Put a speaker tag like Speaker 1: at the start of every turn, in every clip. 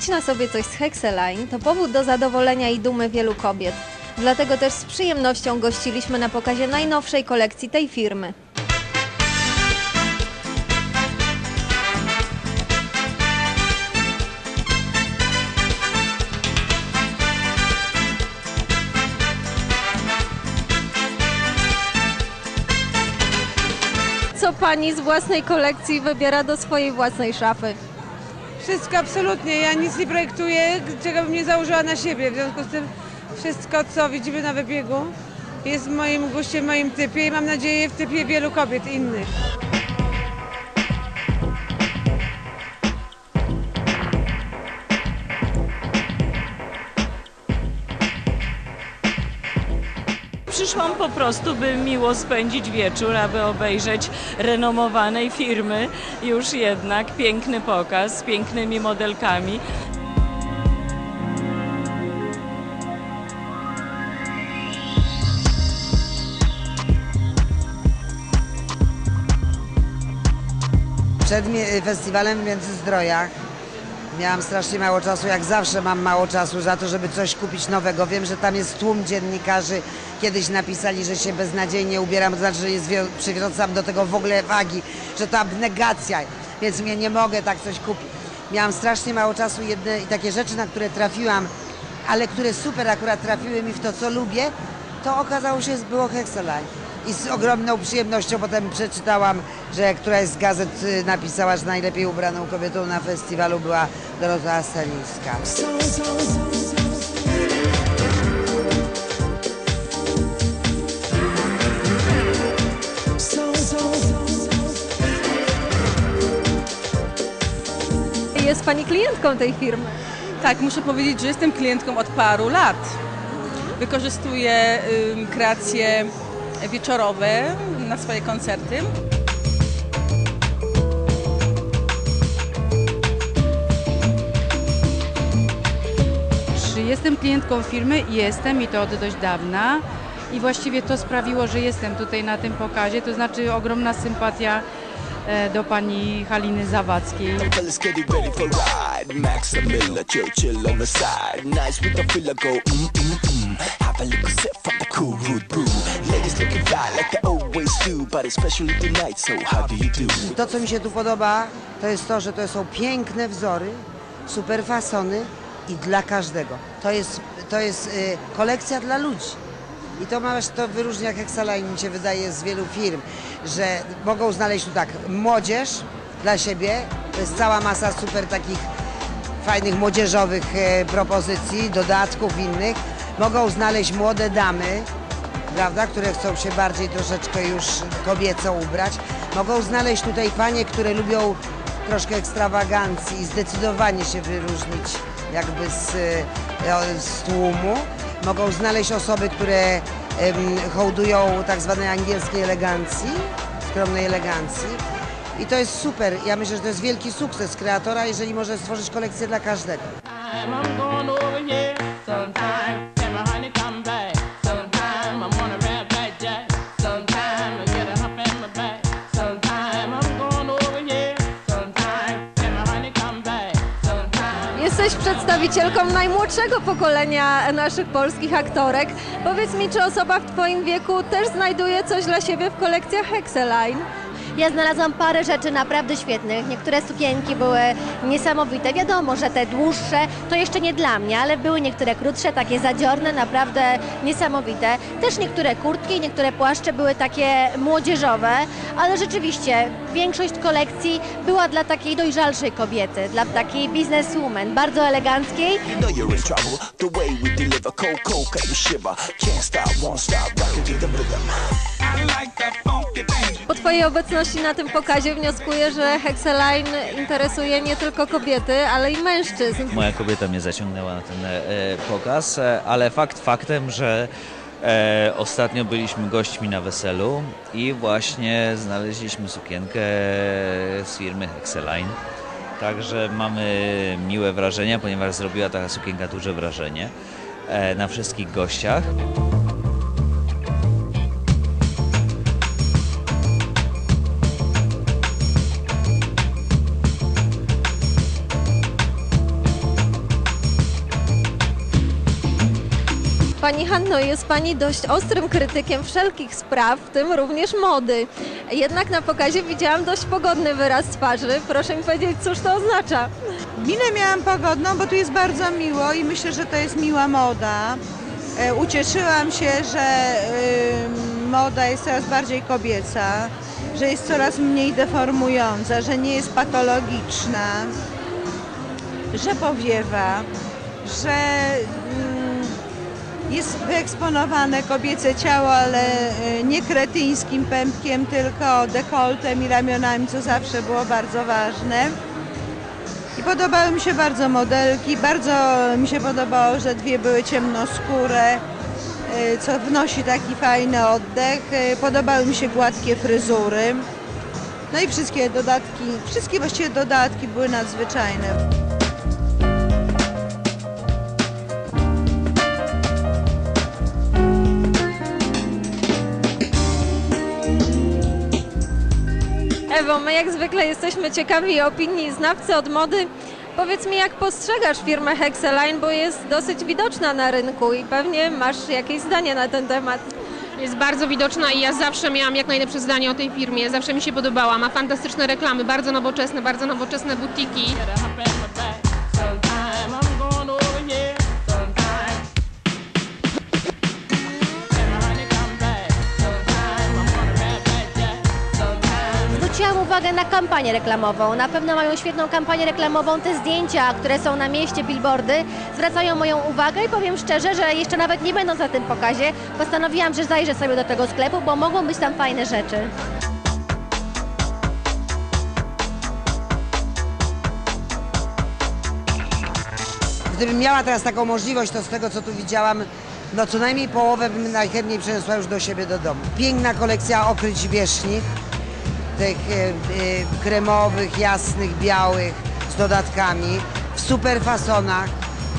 Speaker 1: Mieć na sobie coś z Hexeline to powód do zadowolenia i dumy wielu kobiet. Dlatego też z przyjemnością gościliśmy na pokazie najnowszej kolekcji tej firmy. Co pani z własnej kolekcji wybiera do swojej własnej szafy?
Speaker 2: Wszystko absolutnie. Ja nic nie projektuję, czego bym nie założyła na siebie. W związku z tym wszystko, co widzimy na wybiegu, jest w moim guście, w moim typie i mam nadzieję w typie wielu kobiet innych.
Speaker 3: Przyszłam po prostu, by miło spędzić wieczór, aby obejrzeć renomowanej firmy już jednak piękny pokaz z pięknymi modelkami.
Speaker 4: Przed festiwalem w Międzyzdrojach miałam strasznie mało czasu, jak zawsze mam mało czasu za to, żeby coś kupić nowego. Wiem, że tam jest tłum dziennikarzy. Kiedyś napisali, że się beznadziejnie ubieram, to znaczy, że nie przywracam do tego w ogóle wagi, że to abnegacja, więc mnie nie mogę tak coś kupić. Miałam strasznie mało czasu jedne, i takie rzeczy, na które trafiłam, ale które super akurat trafiły mi w to, co lubię, to okazało się, że było Hexaline. I z ogromną przyjemnością potem przeczytałam, że któraś z gazet y, napisała, że najlepiej ubraną kobietą na festiwalu była Dorota Stalińska.
Speaker 1: Jest pani klientką tej firmy.
Speaker 5: Tak, muszę powiedzieć, że jestem klientką od paru lat. Wykorzystuję ym, kreacje wieczorowe na swoje koncerty.
Speaker 6: Jestem klientką firmy, jestem i to od dość dawna. I właściwie to sprawiło, że jestem tutaj na tym pokazie, to znaczy ogromna sympatia e, do pani Haliny Zawadzkiej.
Speaker 7: Cool root brew. Ladies looking fly like they always do, but especially tonight. So how do you do?
Speaker 4: To, co mi się tu podoba, to jest to, że to są piękne wzory, super fasony i dla każdego. To jest, to jest y, kolekcja dla ludzi. I to masz, to wyróżnia Hexaline, mi się wydaje, z wielu firm, że mogą znaleźć tu tak młodzież dla siebie, to jest cała masa super takich fajnych młodzieżowych e, propozycji, dodatków innych. Mogą znaleźć młode damy, prawda, które chcą się bardziej troszeczkę już kobieco ubrać. Mogą znaleźć tutaj panie, które lubią troszkę ekstrawagancji i zdecydowanie się wyróżnić jakby z, e, z tłumu. Mogą znaleźć osoby, które em, hołdują tak zwanej angielskiej elegancji, skromnej elegancji. I to jest super. Ja myślę, że to jest wielki sukces kreatora, jeżeli może stworzyć kolekcję dla każdego.
Speaker 1: Przedstawicielką najmłodszego pokolenia naszych polskich aktorek. Powiedz mi, czy osoba w Twoim wieku też znajduje coś dla siebie w kolekcjach Hexeline?
Speaker 8: Ja znalazłam parę rzeczy naprawdę świetnych. Niektóre sukienki były niesamowite. Wiadomo, że te dłuższe to jeszcze nie dla mnie, ale były niektóre krótsze, takie zadziorne, naprawdę niesamowite. Też niektóre kurtki, niektóre płaszcze były takie młodzieżowe, ale rzeczywiście większość kolekcji była dla takiej dojrzalszej kobiety, dla takiej bizneswoman, bardzo eleganckiej.
Speaker 1: Po Twojej obecności na tym pokazie wnioskuję, że Hexeline interesuje nie tylko kobiety, ale i mężczyzn.
Speaker 9: Moja kobieta mnie zaciągnęła na ten e, pokaz, e, ale fakt faktem, że e, ostatnio byliśmy gośćmi na weselu i właśnie znaleźliśmy sukienkę z firmy Hexeline. Także mamy miłe wrażenia, ponieważ zrobiła ta sukienka duże wrażenie e, na wszystkich gościach.
Speaker 1: Pani Hanno, jest Pani dość ostrym krytykiem wszelkich spraw, w tym również mody. Jednak na pokazie widziałam dość pogodny wyraz twarzy. Proszę mi powiedzieć, cóż to oznacza?
Speaker 10: Minę miałam pogodną, bo tu jest bardzo miło i myślę, że to jest miła moda. E, Ucieszyłam się, że moda jest coraz bardziej kobieca, że jest coraz mniej deformująca, że nie jest patologiczna, że powiewa, że jest wyeksponowane kobiece ciało, ale y, nie kretyńskim pępkiem, tylko dekoltem i ramionami, co zawsze było bardzo ważne. I podobały mi się bardzo modelki, bardzo mi się podobało, że dwie były ciemnoskóre, y, co wnosi taki fajny oddech. Y, Podobały mi się gładkie fryzury. No i wszystkie dodatki, wszystkie właściwie dodatki były nadzwyczajne.
Speaker 1: Ewo, my jak zwykle jesteśmy ciekawi opinii znawcy od mody. Powiedz mi, jak postrzegasz firmę Hexeline, bo jest dosyć widoczna na rynku i pewnie masz jakieś zdanie na ten temat.
Speaker 11: Jest bardzo widoczna i ja zawsze miałam jak najlepsze zdanie o tej firmie. Zawsze mi się podobała. Ma fantastyczne reklamy, bardzo nowoczesne, bardzo nowoczesne butiki.
Speaker 8: Uwagę na kampanię reklamową. Na pewno mają świetną kampanię reklamową. Te zdjęcia, które są na mieście, billboardy, zwracają moją uwagę i powiem szczerze, że jeszcze nawet nie będąc na tym pokazie, postanowiłam, że zajrzę sobie do tego sklepu, bo mogą być tam fajne rzeczy.
Speaker 4: Gdybym miała teraz taką możliwość, to z tego co tu widziałam, no co najmniej połowę bym najchętniej przeniosła już do siebie do domu. Piękna kolekcja okryć wierzchnich, tych e, e, kremowych, jasnych, białych z dodatkami, w super fasonach.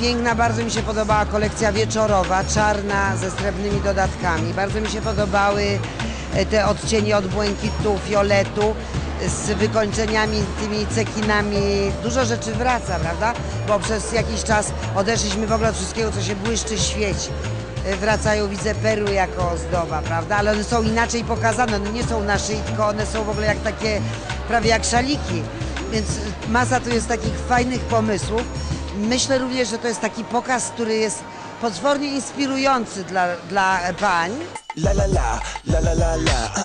Speaker 4: Piękna, bardzo mi się podobała kolekcja wieczorowa, czarna ze srebrnymi dodatkami. Bardzo mi się podobały e, te odcienie od błękitu, fioletu z wykończeniami, tymi cekinami. Dużo rzeczy wraca, prawda? Bo przez jakiś czas odeszliśmy w ogóle od wszystkiego, co się błyszczy, świeci. E, Wracają, widzę, perły jako ozdoba, prawda? Ale one są inaczej pokazane, one nie są na szyi, tylko one są w ogóle jak takie, prawie jak szaliki. Więc masa tu jest takich fajnych pomysłów. Myślę również, że to jest taki pokaz, który jest potwornie inspirujący dla, dla pań.
Speaker 7: La la la, la la la la.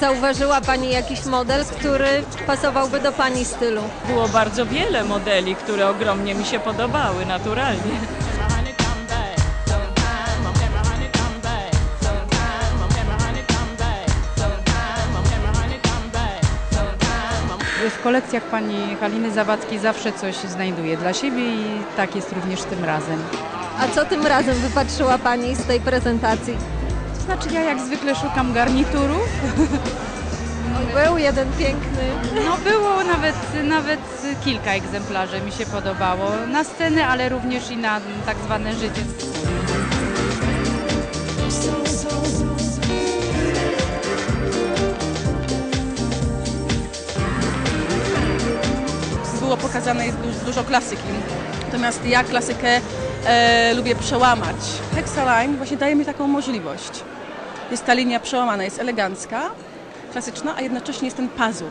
Speaker 1: Zauważyła Pani jakiś model, który pasowałby do Pani stylu?
Speaker 3: Było bardzo wiele modeli, które ogromnie mi się podobały, naturalnie.
Speaker 6: W kolekcjach pani Haliny Zawadzkiej zawsze coś znajduję dla siebie i tak jest również tym razem.
Speaker 1: A co tym razem wypatrzyła Pani z tej prezentacji?
Speaker 6: Znaczy ja jak zwykle szukam garniturów.
Speaker 1: Był jeden piękny.
Speaker 6: No było nawet, nawet kilka egzemplarzy mi się podobało. Na sceny, ale również i na tak zwane życie.
Speaker 5: Było pokazane jest dużo klasyki. Natomiast ja klasykę e, lubię przełamać. Hexaline właśnie daje mi taką możliwość. Jest ta linia przełamana, jest elegancka, klasyczna, a jednocześnie jest ten pazur.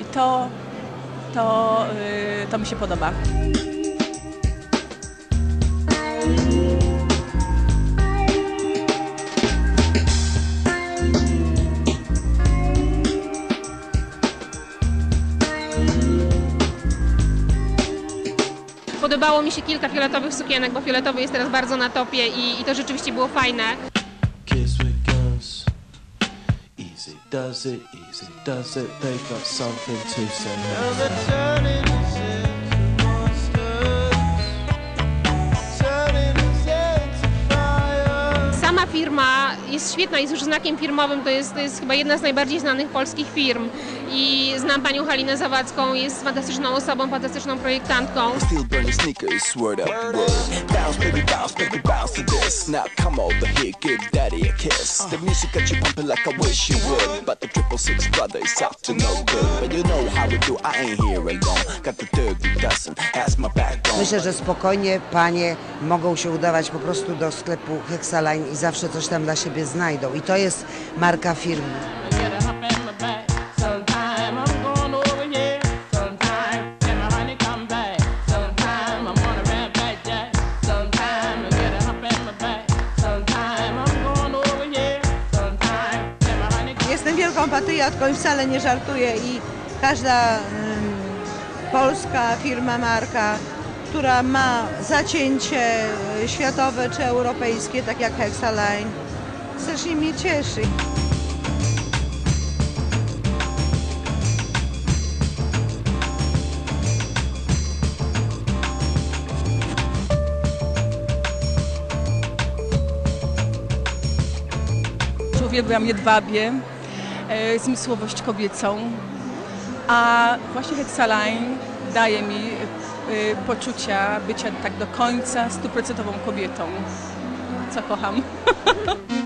Speaker 5: I to, to, y, to mi się podoba.
Speaker 11: Podobało mi się kilka fioletowych sukienek, bo fioletowy jest teraz bardzo na topie i, i to rzeczywiście było fajne.
Speaker 12: Does it, easy does it. They got something to say.
Speaker 11: Sama firma firma jest świetna, jest już znakiem firmowym, to jest, to jest chyba jedna z najbardziej znanych polskich firm. I znam panią Halinę Zawadzką, jest fantastyczną osobą, fantastyczną projektantką.
Speaker 4: Myślę, że spokojnie panie mogą się udawać po prostu do sklepu Hexaline i zawsze coś tam dla siebie znajdą. I to jest marka firmy.
Speaker 10: Patriotką i wcale nie żartuję i każda polska firma, marka, która ma zacięcie y, światowe czy europejskie, tak jak Hexaline, strasznie mnie cieszy.
Speaker 5: Uwielbiam jedwabie, zmysłowość kobiecą, a właśnie Hexaline daje mi e, poczucia bycia tak do końca stuprocentową kobietą, co kocham.